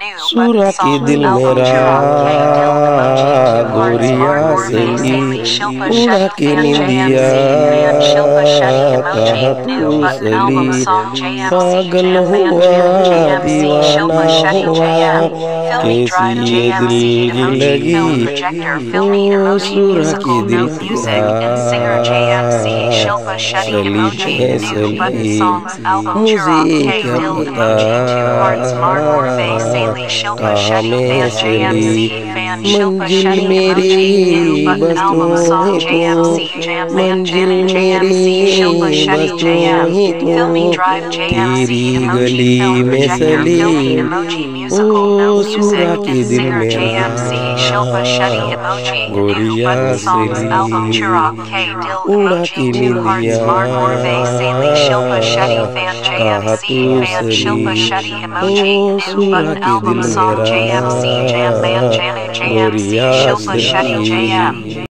New सूरा button के song दिल album मेरा Chirag K Dill emoji two hearts गोरिया Mark से Morbe Saili Shilpa उड़ा Shetty के fan निंदिया JMC fan Shilpa Shetty कहाँ emoji new तू button album सली song JMC पागल jam fan हुआ jam JMC Shilpa दीवाना Shetty हुआ JM Filmy drive कैसी ये JMC दिल emoji film लगी projector filmy ओ emoji सूरा के musical दिल note music and singer JMC Shilpa Shetty सली emoji है new button सली songs album मुझे Chirag K क्या Dill पता emoji two hearts Mark Morbe Saili Shilpa कहाँ Shetty में fan चली JMC fan Shilpa मंजिल Shetty मेरी emoji new button बस album तुम song ही JMC तुम jam fan मंजिल Janet मेरी JMC Shilpa बस Shetty तुम JM ही Filmy तुम drive JMC तेरी emoji गली film में projector सली filmy emoji musical ओ note सूरा music के and दिल singer मेरा JMC Shilpa Shetty emoji new गोरिया button songs से album Chirag K Dill उड़ा के emoji Two Hearts, Mark Orve, Saley, Shilpa Shetty, Fan JMC, Fan Shilpa Shetty, Emoji, New Album Song, JMC, Jam Man, Janet, JMC, Shilpa Shetty, JM.